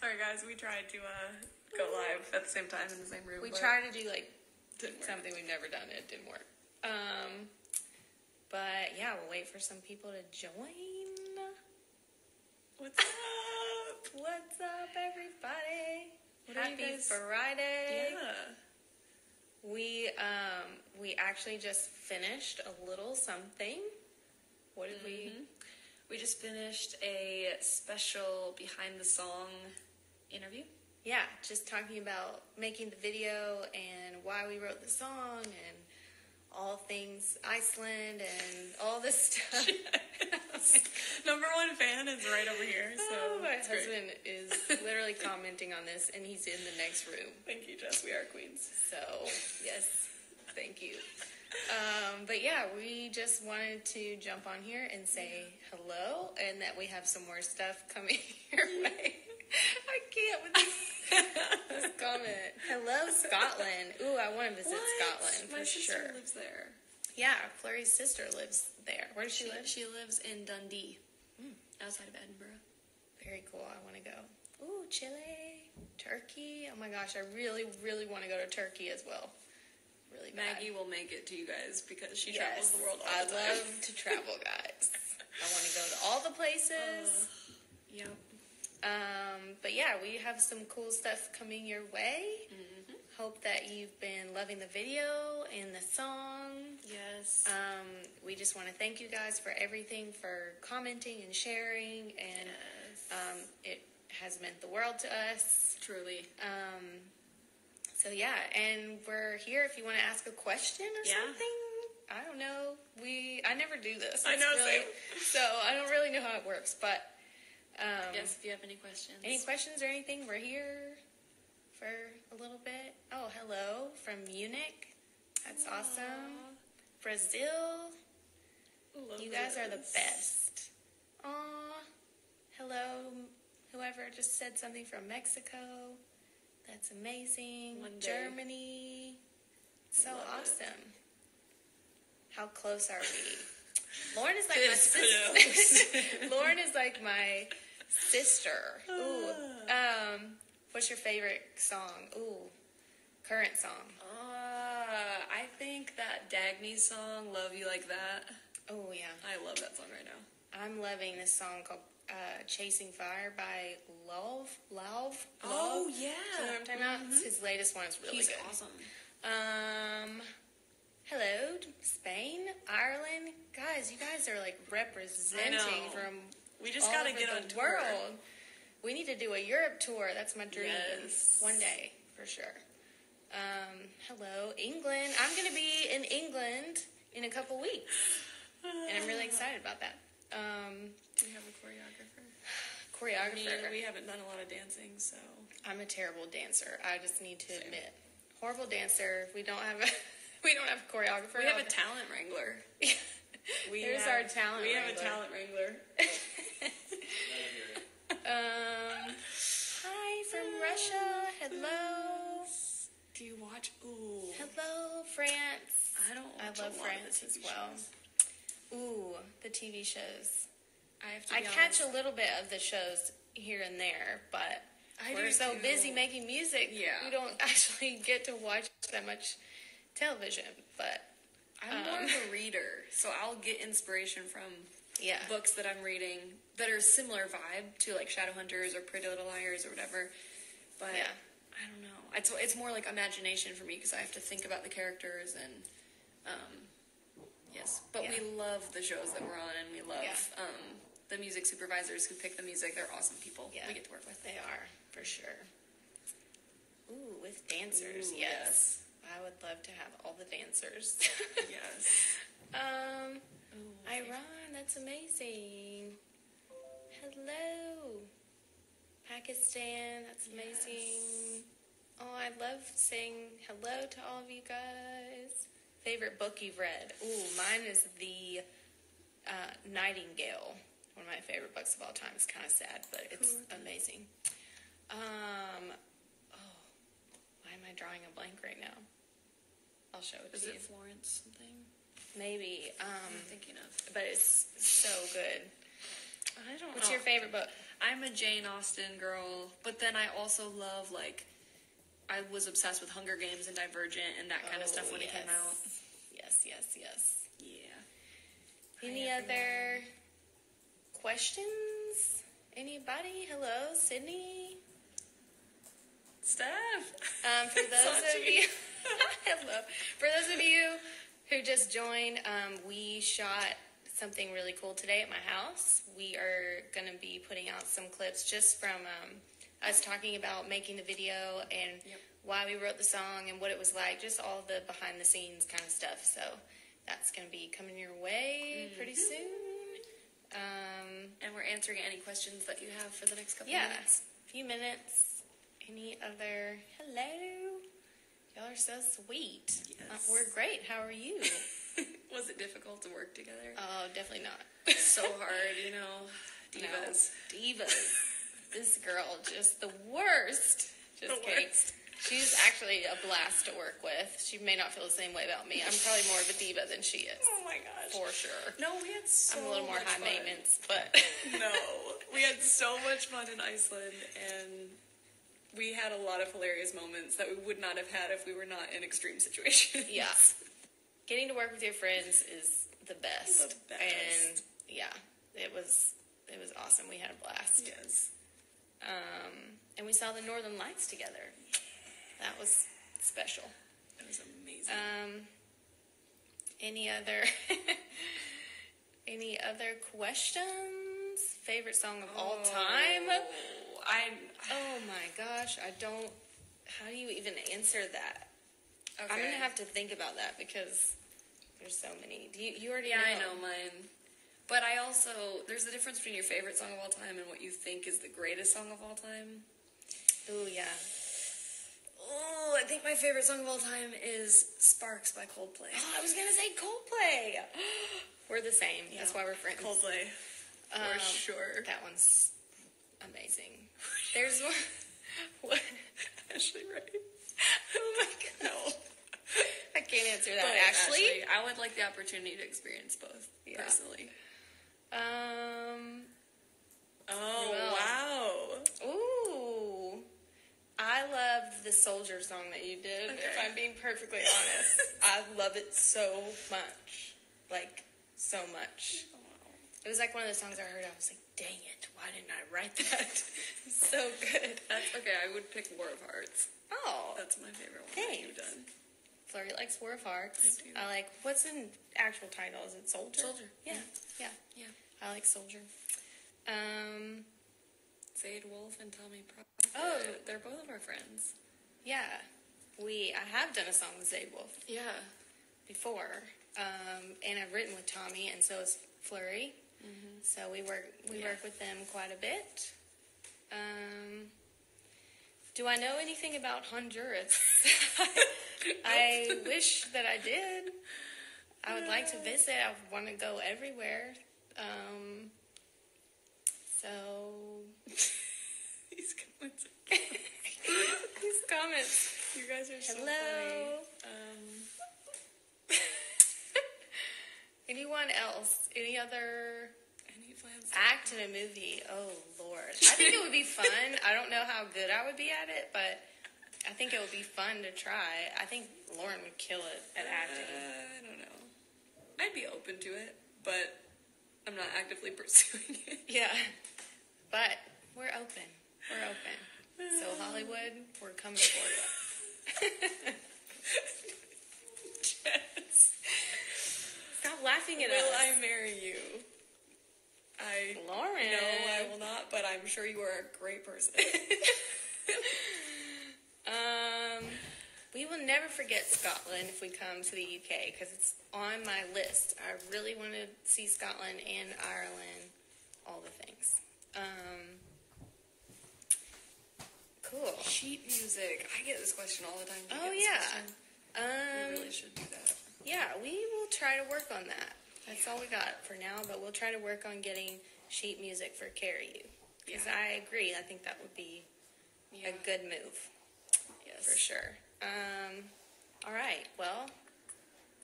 Sorry, guys. We tried to uh, go live at the same time in the same room. We tried to do like something we've never done. It didn't work. Um, but yeah, we'll wait for some people to join. What's up? What's up, everybody? What Happy guys- Friday. Yeah. We um we actually just finished a little something. What did we? We just finished a special behind the song interview. Yeah, just talking about making the video and why we wrote the song and all things Iceland and all this stuff. Number one fan is right over here. So Oh, my it's great. husband is literally commenting on this, and he's in the next room. Thank you, Jess. We are queens. So yes, thank you. Um, but yeah, we just wanted to jump on here and say hello, and that we have some more stuff coming your way. I can't with this, this comment. Hello, Scotland. Ooh, I want to visit Scotland for My sister sure. lives there. Yeah, Fleurie's sister lives there. Where does she, She live? she lives in Dundee, mm, outside of Edinburgh. Very cool. I want to go. Ooh, Chile, Turkey. Oh my gosh, I really, really want to go to Turkey as well. Really bad. Maggie will make it to you guys because she Yes, travels the world all I the time. love to travel, guys. I want to go to all the places. Uh, yep. Um, but yeah, we have some cool stuff coming your way. Mm-hmm. Hope that you've been loving the video and the song. Yes. Um, we just want to thank you guys for everything, for commenting and sharing, and yes. um, it has meant the world to us. Truly. Um, so yeah, and we're here if you want to ask a question or Yeah. something. I don't know. We I never do this. I know, really. So I don't really know how it works, but um, yes. If you have any questions. any questions or anything, we're here for a little bit. Oh, hello from Munich. That's awesome. Brazil. Love You guys are the best. Aw. Hello, whoever just said something from Mexico. That's amazing. One day. Germany. So Love it. awesome. How close are we? Lauren is like This my sister. Lauren is like my sister. Ooh. Um, what's your favorite song? Ooh. Current song. Uh, I think that Dagny song, Love You Like That. Oh yeah. I love that song right now. I'm loving this song called uh, "Chasing Fire" by Lauv. Lauv. Oh, Lauv. yeah. You know what I'm talking about? It's His latest one is really He's good. awesome. Um, hello, Spain, Ireland, guys. You guys are like representing from We just gotta over get the on tour. world. We need to do a Europe tour. That's my dream. Yes. One day, for sure. Um, hello, England. I'm going to be in England in a couple weeks, and I'm really excited about that. Um, Do you have a choreographer? I choreographer. mean, we haven't done a lot of dancing, so I'm a terrible dancer. I just need to Same. admit, horrible dancer. We don't have a we don't have a choreographer. we have a talent wrangler. We There's have- our talent We have a talent wrangler. Um, hi from Russia. Hello. Do you watch? Ooh, Hello, France. I don't. I love a lot of the France as well. shows. Ooh, the TV shows. I have to. I catch honest. a little bit of the shows here and there, but I we're so too. busy making music, Yeah. we don't actually get to watch that much television. But I'm more um, of a reader, so I'll get inspiration from yeah, books that I'm reading that are similar vibe to like Shadowhunters or Pretty Little Liars or whatever. But Yeah. I don't know. It's it's more like imagination for me because I have to think about the characters and um, yes. But Yeah. we love the shows that we're on, and we love Yeah. um, the music supervisors who pick the music. They're awesome people. Yeah. We get to work with. they are for sure. Ooh, with dancers, Ooh, yes. I would love to have all the dancers. Yes. um, Ooh, Iran, that's amazing. Hello. Pakistan, that's amazing. Oh, I love saying hello to all of you guys. Favorite book you've read? Ooh, mine is The uh, Nightingale. One of my favorite books of all time. It's kind of sad, but it's amazing. Um, oh, why am I drawing a blank right now? I'll show it Is to it you. Florence something? Maybe. I'm Um, thinking of. but it's so good. I don't know. What's know. your favorite book? I'm a Jane Austen girl, but then I also love like I was obsessed with Hunger Games and Divergent and that kind of stuff Oh, when it came out. Yes, yes, yes. Yeah. Any Hi, other questions? Anybody? Hello, Sydney. Steph. Um, for those of you, hello. For those of you who just joined, um, we shot something really cool today at my house. We are going to be putting out some clips just from um, us talking about making the video and Yep. why we wrote the song and what it was like, just all the behind the scenes kind of stuff. So that's going to be coming your way pretty soon. Um, And we're answering any questions that you have for the next couple yeah, minutes. few minutes. Any other? Hello. Y'all are so sweet. Yes. Uh, we're great. How are you? Was it difficult to work together? oh, definitely not. so hard, you know. Divas. No. Divas. this girl, just the worst. Just The kidding. worst. She's actually a blast to work with. She may not feel the same way about me. I'm probably more of a diva than she is, Oh my gosh. for sure. No, we had so I'm a little more high fun. maintenance, but no, we had so much fun in Iceland, and we had a lot of hilarious moments that we would not have had if we were not in extreme situations. yeah, getting to work with your friends is the best. The best. And yeah, it was it was awesome. We had a blast. Yes. Um, and we saw the Northern Lights together. That was special. It was amazing. Um, any other any other questions? Favorite song of all time? Oh, I. Oh my gosh, I don't. How do you even answer that? Okay. I'm gonna have to think about that because there's so many. Do you, you already Yeah, know? I know mine. But I also there's a difference between your favorite song of all time and what you think is the greatest song of all time. Oh yeah. Oh, I think my favorite song of all time is Sparks by Coldplay. Oh, I was gonna say Coldplay. we're the same. That's why we're friends. Coldplay. Um, For sure. That one's amazing. There's one. what? Ashley Ray. Oh my god. No. Can't answer that. But Actually, I would like the opportunity to experience both Yeah. personally. um, Oh wow! ooh, I loved the Soldier song that you did. If I'm being perfectly honest, I love it so much, like so much. It was like one of the songs I heard. I was like, "Dang it! Why didn't I write that?" so good. That's okay. I would pick War of Hearts. Oh, That's my favorite one that you've done. Fleurie likes War of Hearts. I. I like. What's in actual title? Is it Soldier? Soldier. Yeah, yeah. Yeah. I like Soldier. Um, Zayde Wølf and Tommee Profitt. Oh. they're both of our friends. yeah. We I have done a song with Zayde Wølf Yeah. before, um, and I've written with Tommy, and so is Fleurie. So we work we Yeah. work with them quite a bit. Um, do I know anything about Honduras? I wish that I did. I would like to visit. I want to go everywhere. Um, so These comments. these comments. You guys are so Hello. Um, Anyone else? Any other any plans? act in a movie? Oh Lord, I think it would be fun. I don't know how good I would be at it, but I think it would be fun to try. I think Lauren would kill it at acting. Uh, I don't know. I'd be open to it, but I'm not actively pursuing it. Yeah, but we're open. We're open. So Hollywood, we're coming for you. Jess, Stop laughing at will us, Will I marry you? I Lauren. no, I will not. But I'm sure you are a great person. Um, we will never forget Scotland if we come to the UK because it's on my list. I really want to see Scotland and Ireland, all the things. Um, cool. Sheet music. I get this question all the time. Do Oh yeah. question? We Um, really should do that. yeah, we will try to work on that. That's all we got for now, but we'll try to work on getting sheet music for Carry You. Because Yeah. I agree, I think that would be Yeah. a good move. Yes. for sure. Um, all right. Well,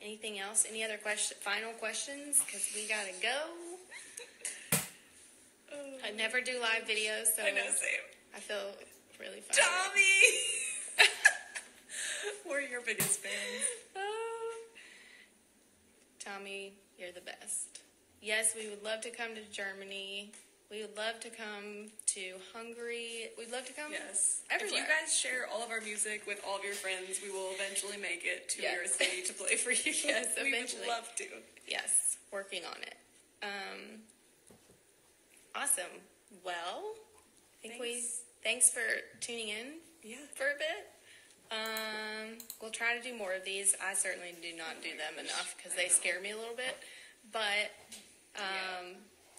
anything else? Any other question? Final questions? Because we gotta go. Oh. I never do live videos, so I know, same. I feel really fine. Tommee! We're your biggest fans. Oh. Tommee, you're the best. Yes, we would love to come to Germany. We would love to come to Hungary. We'd love to come. Yes. Everywhere. If you guys share all of our music with all of your friends, we will eventually make it to Yes. your city to play for you. Yes, we eventually. would love to. Yes, working on it. Um, awesome. Well, I think we Thanks. thanks for tuning in Yeah. for a bit. Um, we'll try to do more of these. I certainly do not do them enough because they scare me a little bit. But um,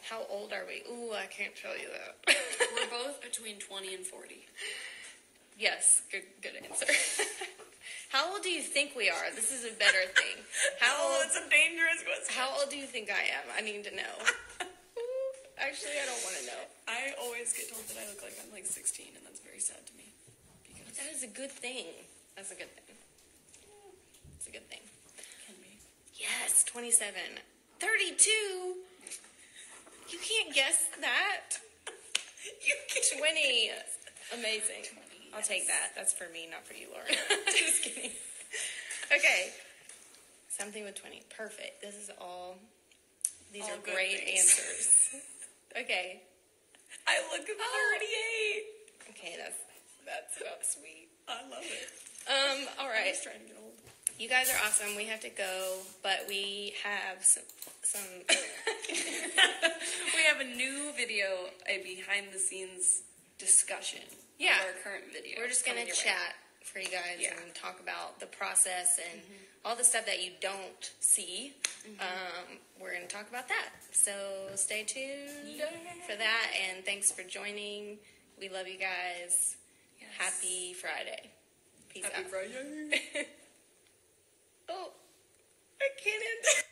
how old are we? Ooh, I can't tell you that. We're both between 20 and 40. yes, good good answer. how old do you think we are? This is a better thing. How oh, old? it's a dangerous question. How old do you think I am? I need to know. Actually, I don't want to know. I always get told that I look like I'm like 16, and that's very sad to me. Because That is a good thing. That's a good thing. It's a good thing. can be. Yes, 27. 32? You can't guess that. You can 20. Amazing. 20, I'll take that. That's for me, not for you, Lauren. Just kidding. Okay. Something with 20. Perfect. This is all. These All are great things. answers. Okay. I look 38. Okay, that's that's about sweet. I love it. Um, all I'm just trying to get old. You guys are awesome. We have to go, but we have some some We have a new video, a behind the scenes discussion Yeah. of our current video. We're just gonna your way. chat for you guys Yeah. Mm-hmm. and talk about the process and all the stuff that you don't see. Um, we're gonna talk about that. So stay tuned Yeah. for that, and thanks for joining. We love you guys. Yes. Happy Friday. Peace Happy out. Friday. Oh, I can't end